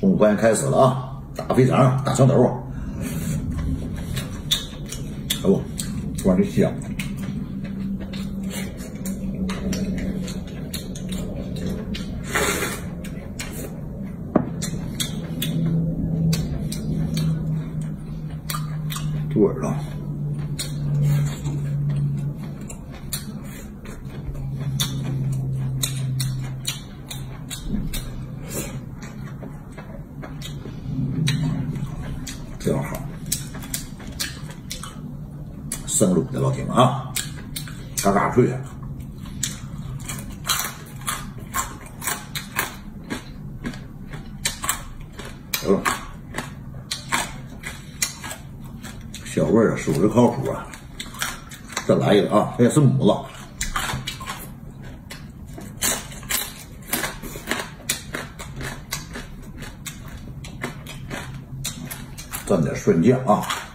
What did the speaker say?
中午饭开始了啊！大肥肠、大长豆，哦，玩的香。味儿了，正好，生卤的老铁们啊，嘎嘎脆。哦。小味儿啊，属实靠谱啊！再来一个啊，这也是母子，蘸点蒜酱啊。